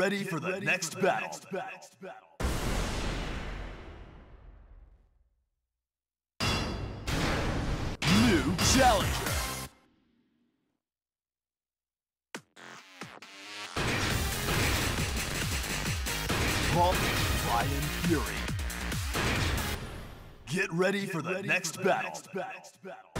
Get ready for the next battle. New challenger. Pump Bryan Fury. Get ready for the next battle. We're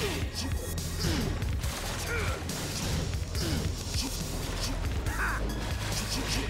KO Chicken. Lucky Box.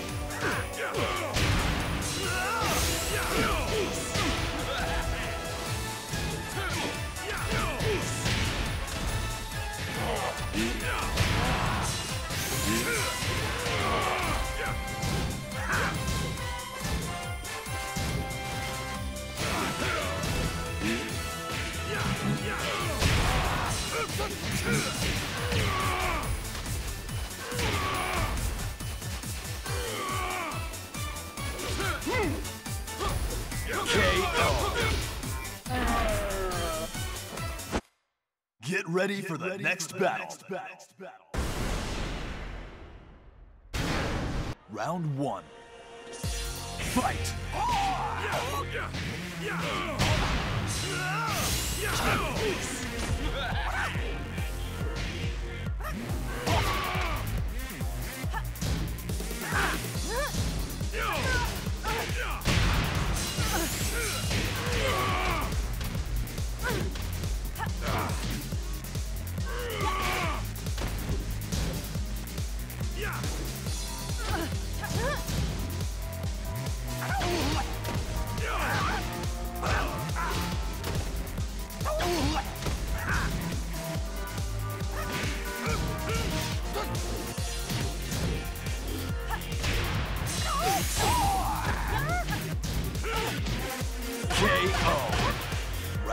Get ready for the next battle. Round one. Fight! KO.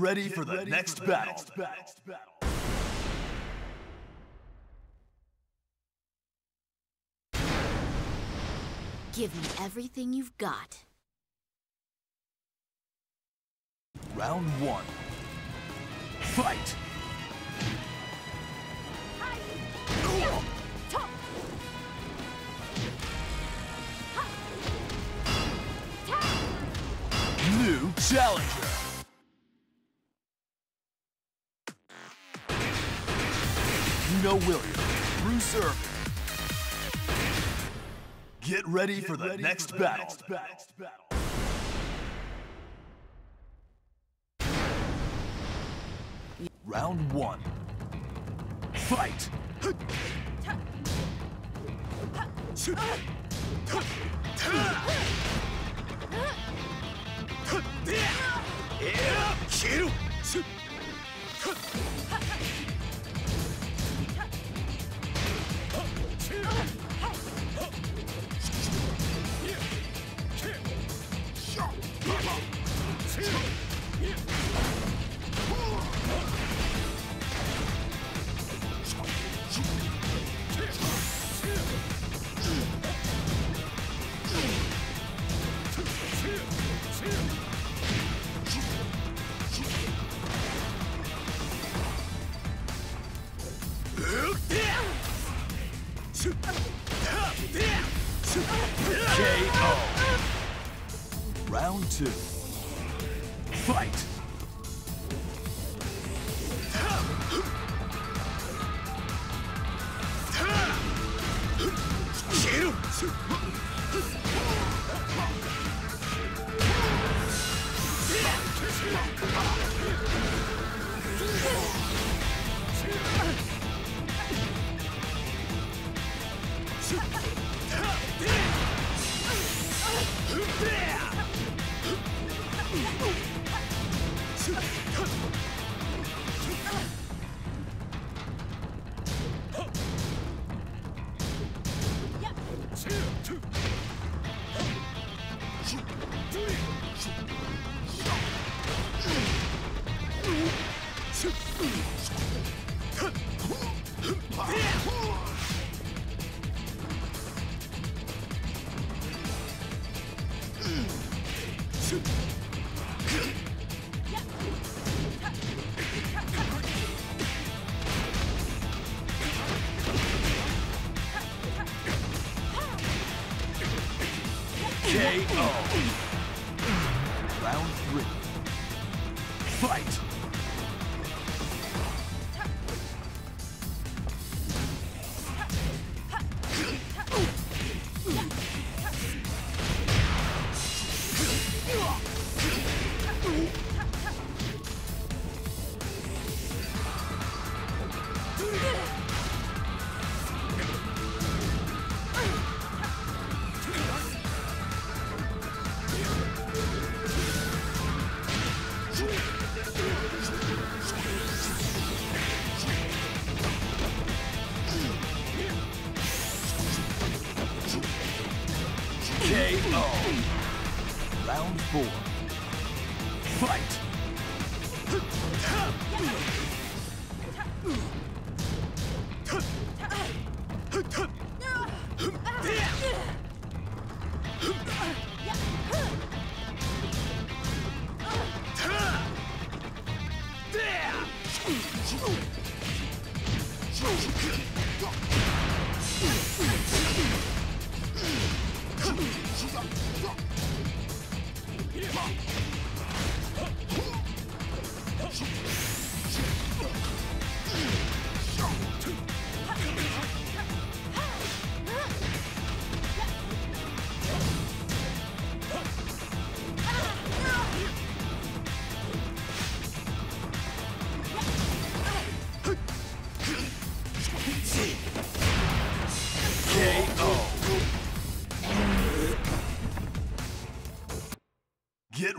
Get ready for the, next, battle. Give me everything you've got. Round one. Fight! New challenger. Nina Williams, Bruce Irvin. Get ready for the next battle. Round one. Fight! KO. KO.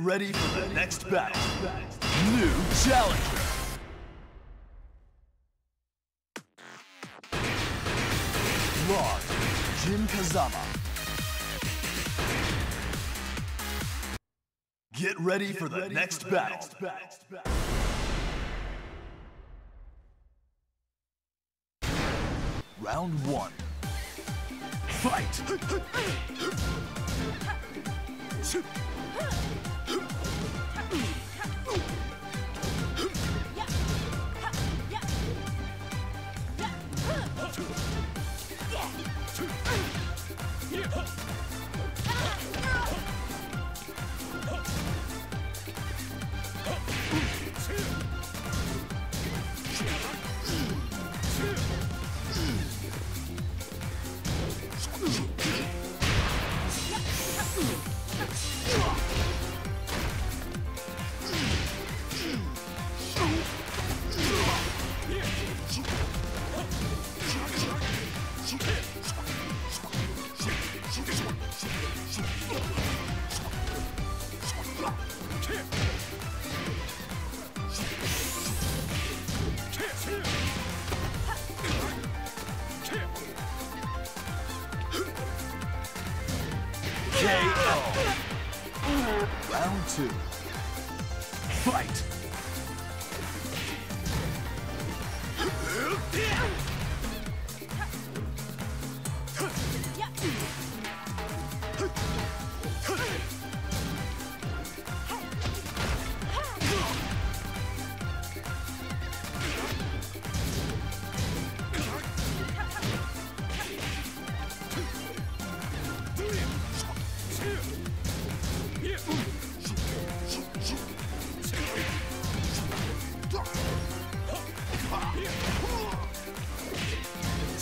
Ready for the next battle. New challenger. Lord Jin Kazama. Get ready for the next battle. Round one. Fight! KO.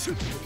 KO.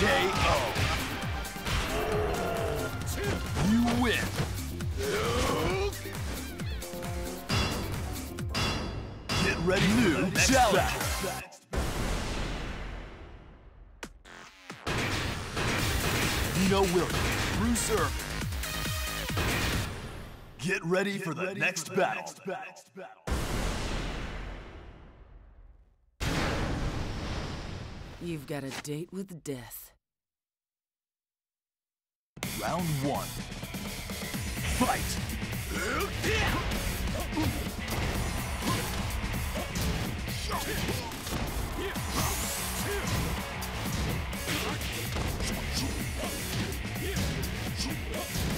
KO. You win. Get ready for the next battle. Nina Williams, Bruce Irvin. Get ready for the next battle. You've got a date with death. Round one. Fight! KO.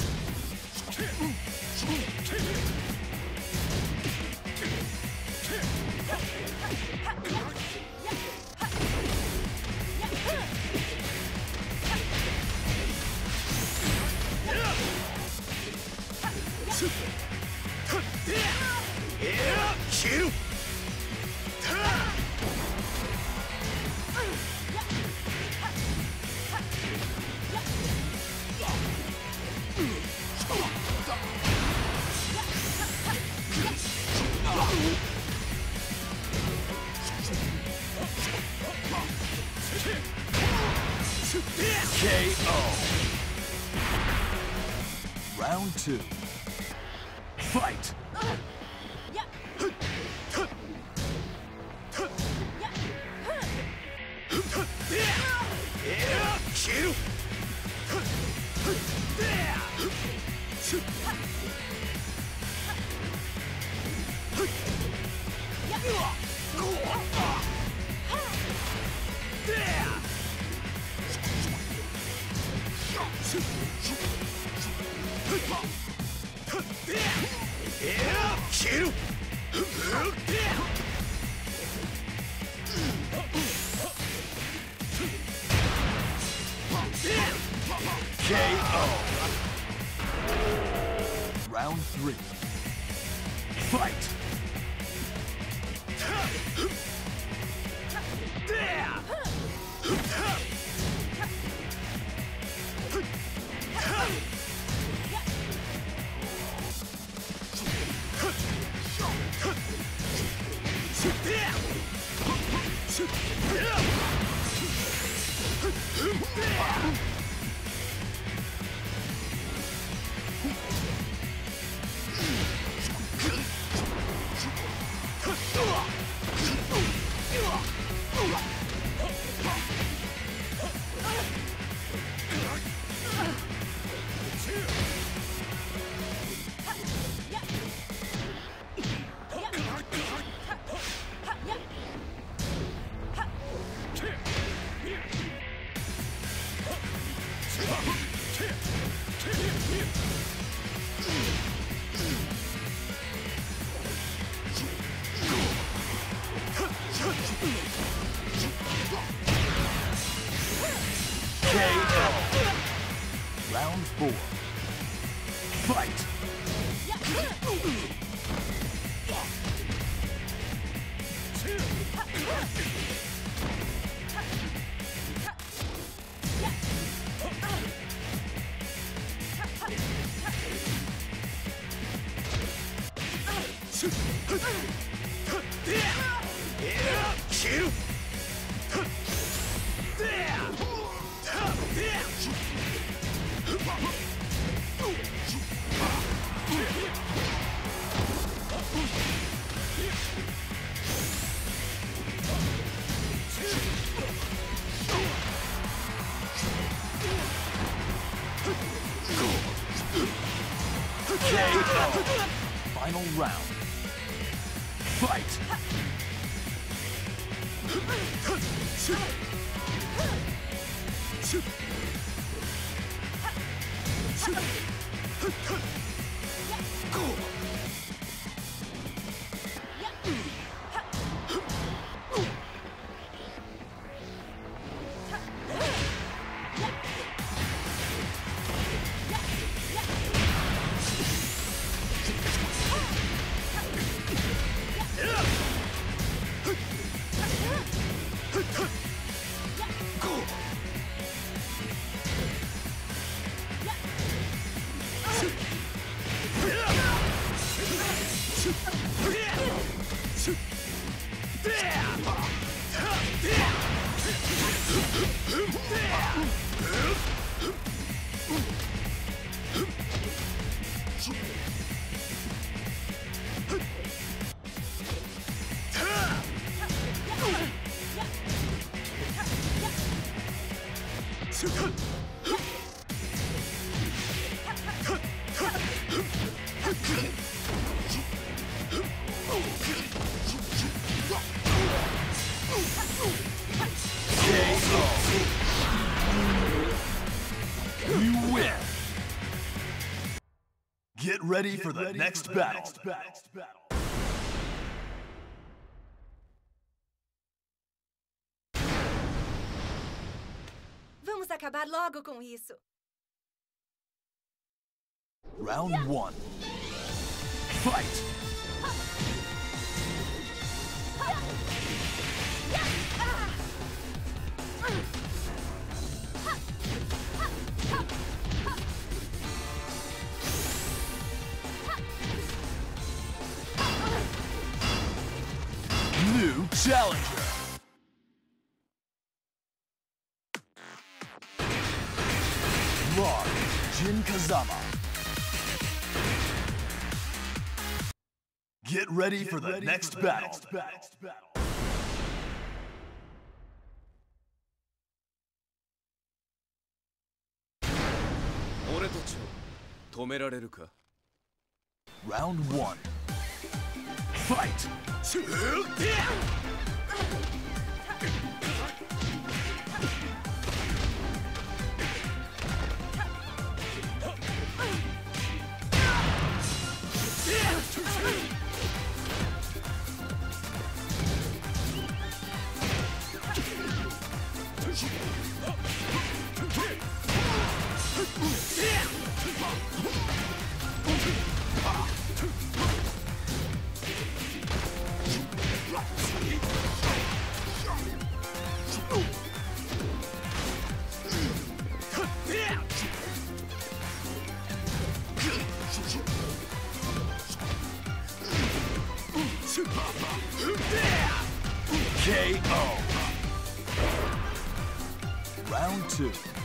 Round two. Fight! KO. ハハハハ! You win. Get ready for the next battle. Vamos acabar logo com isso. Round one. Fight. New challenger. Mark Jin Kazama. Get ready Get for the, ready next, for the battle. next battle. battle. Round one. Fight! KO. Round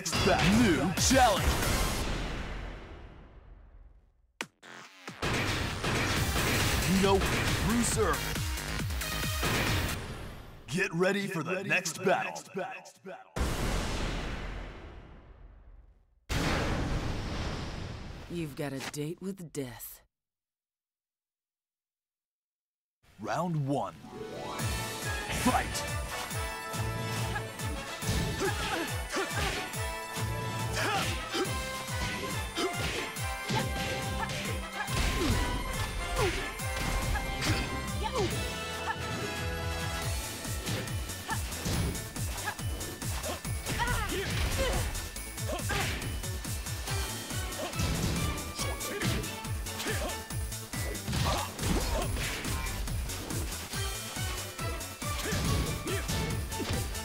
next battle. New challenger. Dino Bruiser. Get ready for the next battle. You've got a date with death. Round one. Fight!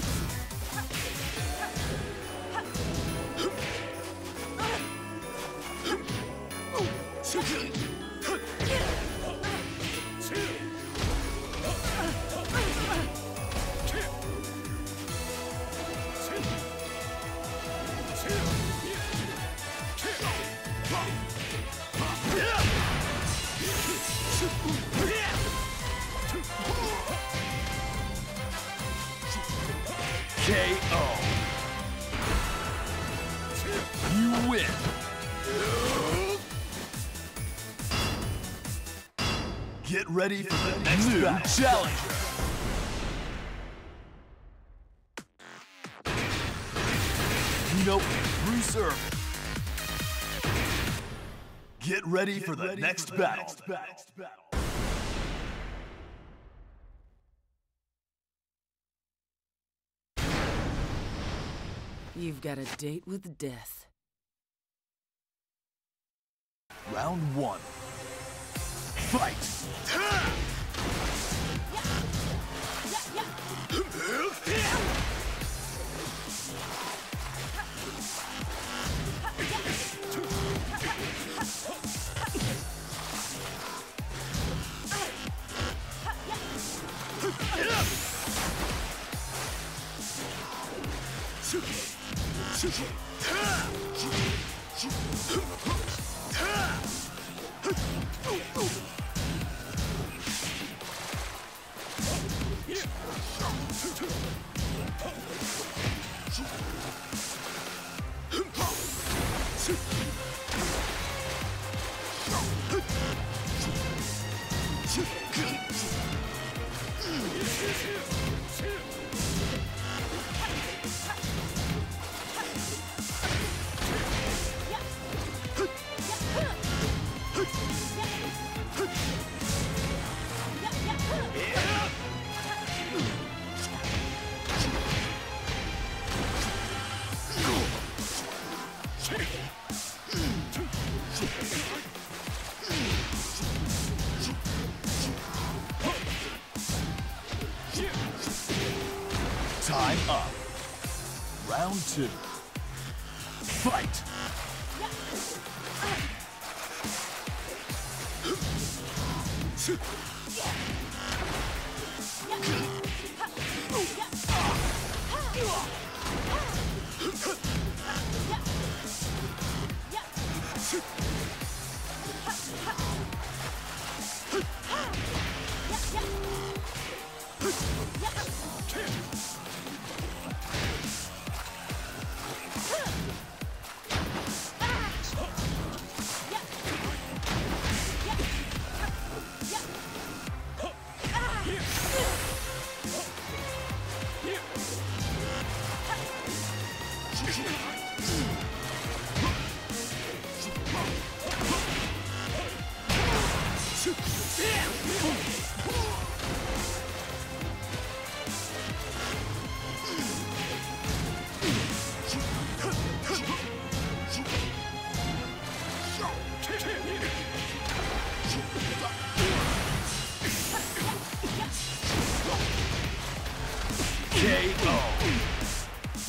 KO. Get ready for the next new challenger. Nope, Bruiser. Get ready for the next battle. You've got a date with death. Round one. Fight! Shoot!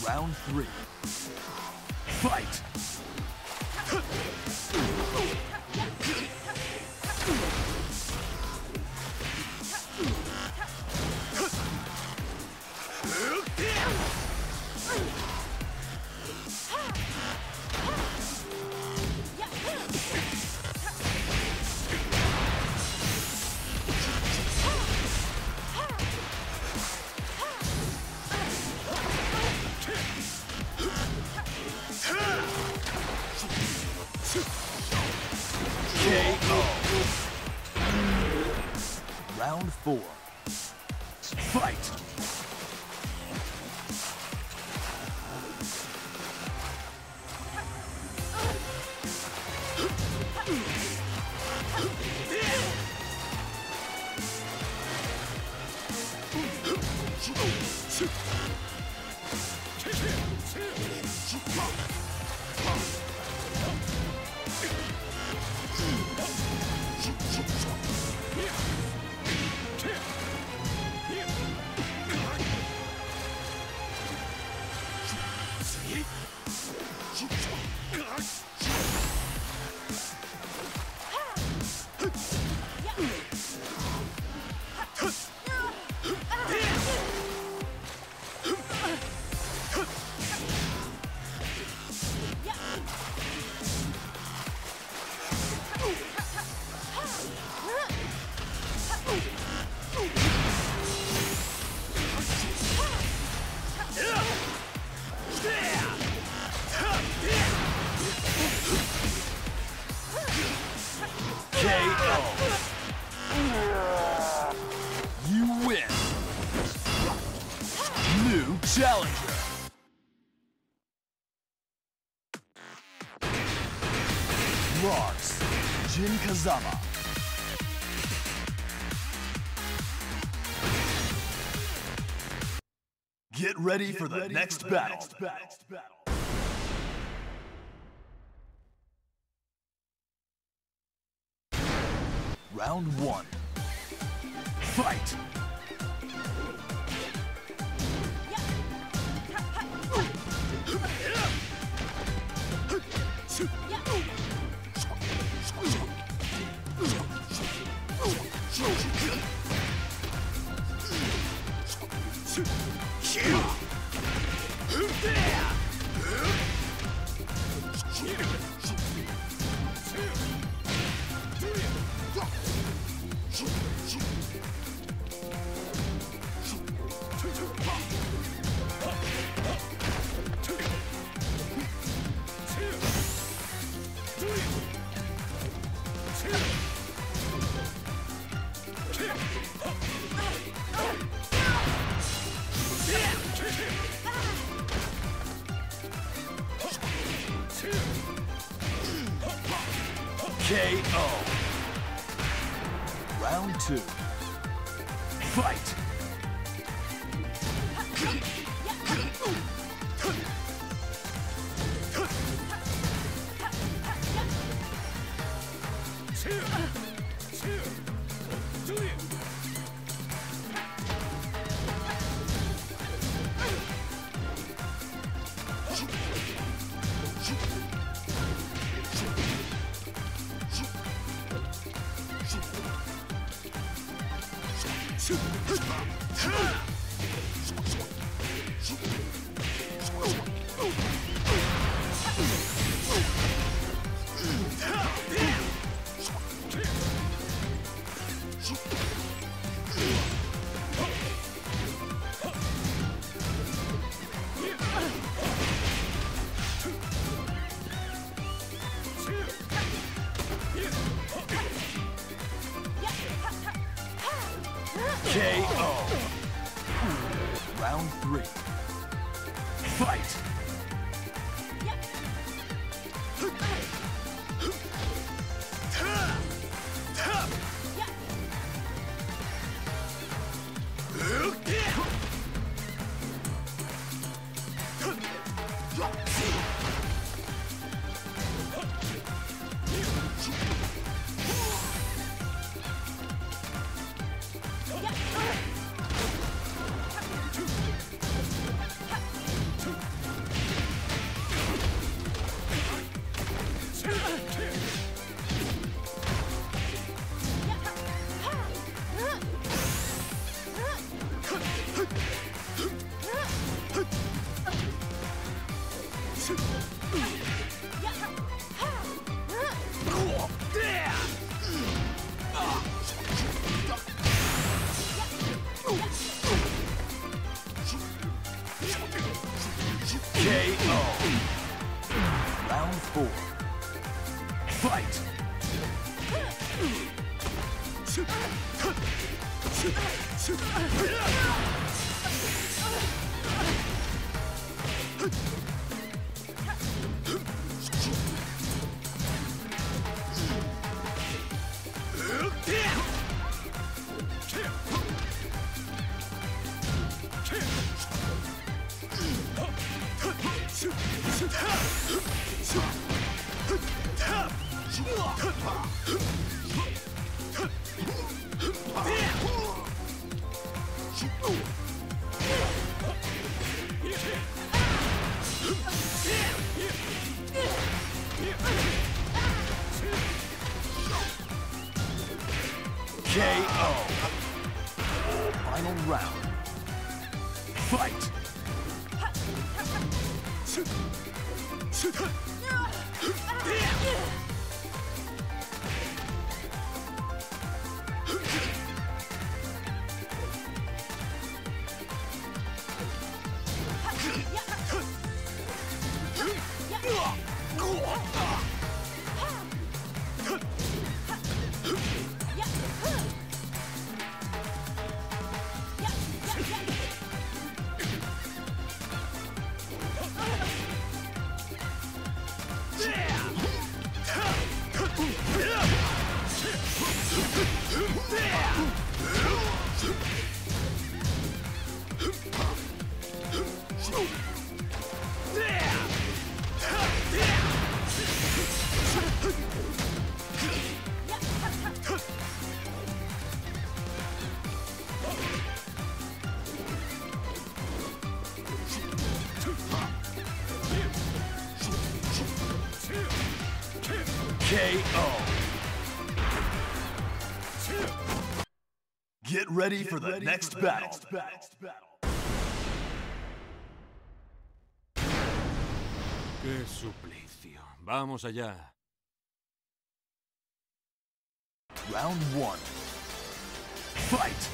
Round three. Fight! KO. You win. New challenger. Lars Jin Kazama. Get ready for the next battle. Round one. Fight! KO. ハッ! KO. Get ready for the next battle. ¡Qué suplicio! Vamos allá. Round one. Fight.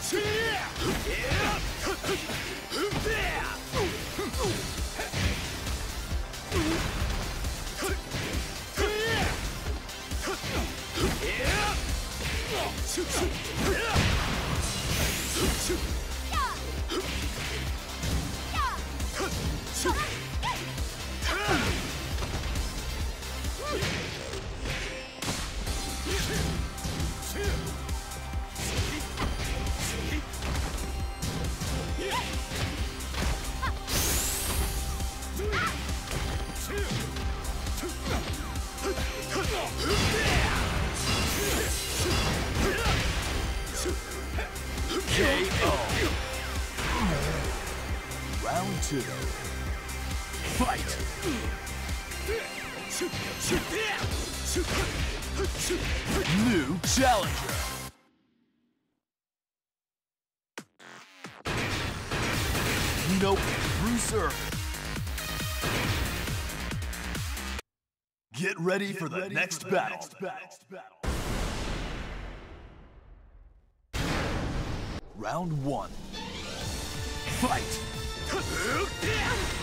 KO. Fight. New challenger. Nope. Bruiser. Get ready for the next battle. Round one. Fight! よっしゃ!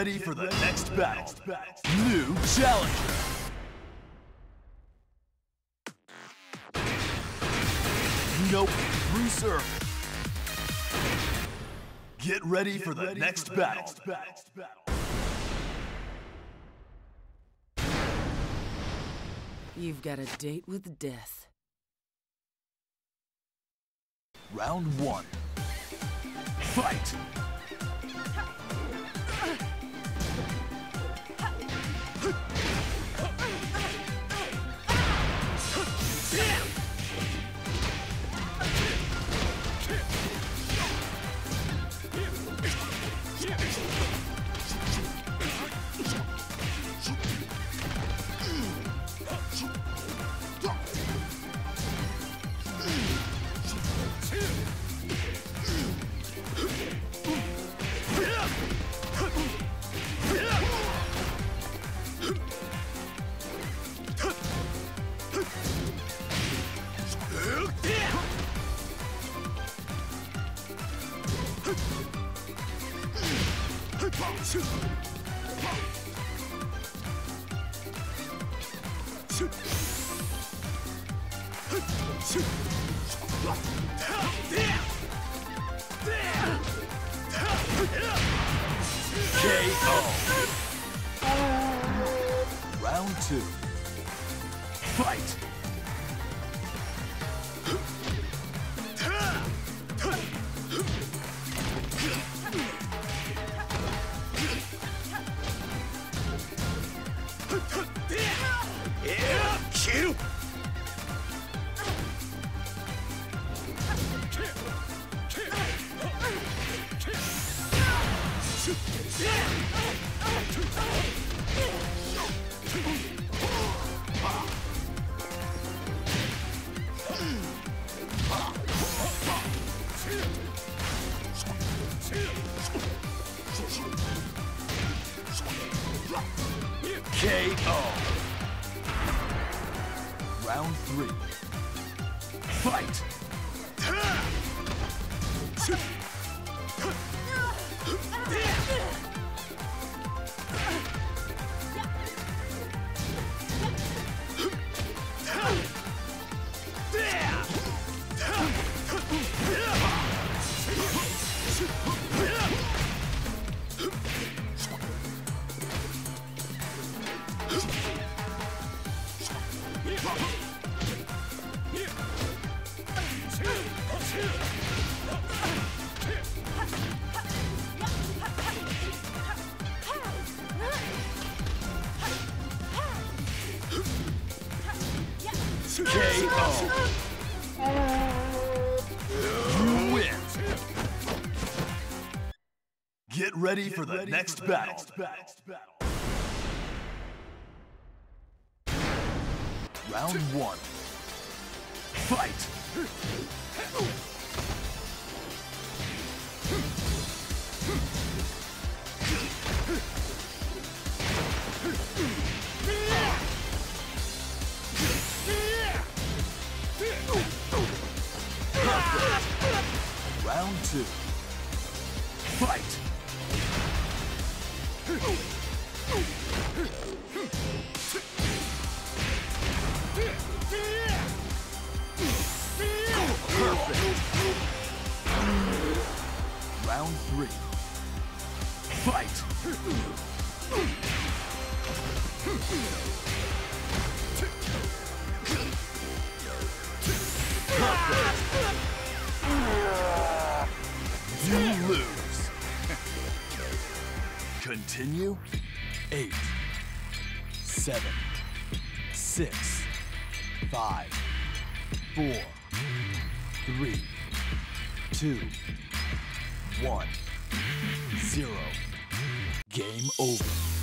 Ready for the next battle. New challenger. Nope. Bruiser. Get ready for the next battle. You've got a date with death. Round one. Fight! KO. Round two. Fight! Get ready for the next battle. Round one. Fight! Round two. Continue. Eight, seven, six, five, four, three, two, one, zero. Game over.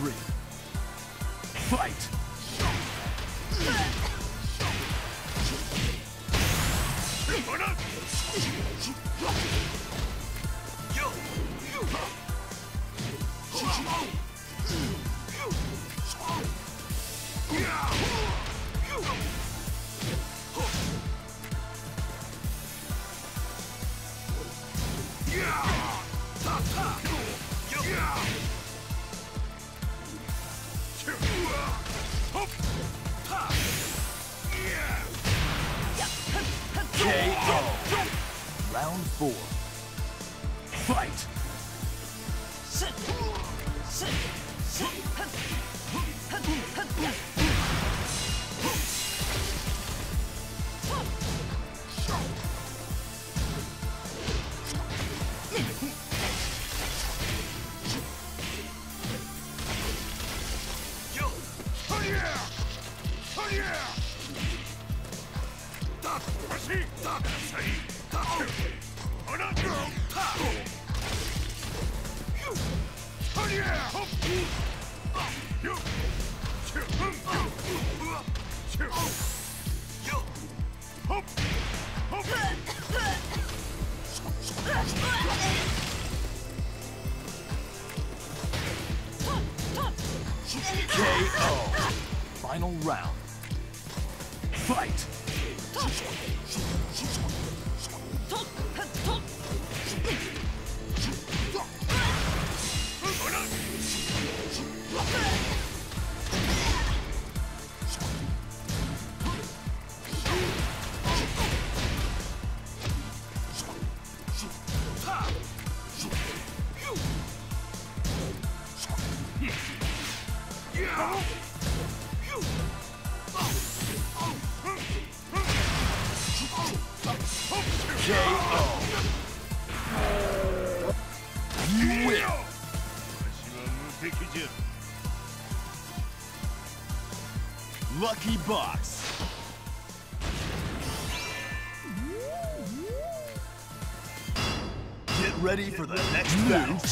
Three. Fight. Round four. Fight. KO.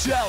Get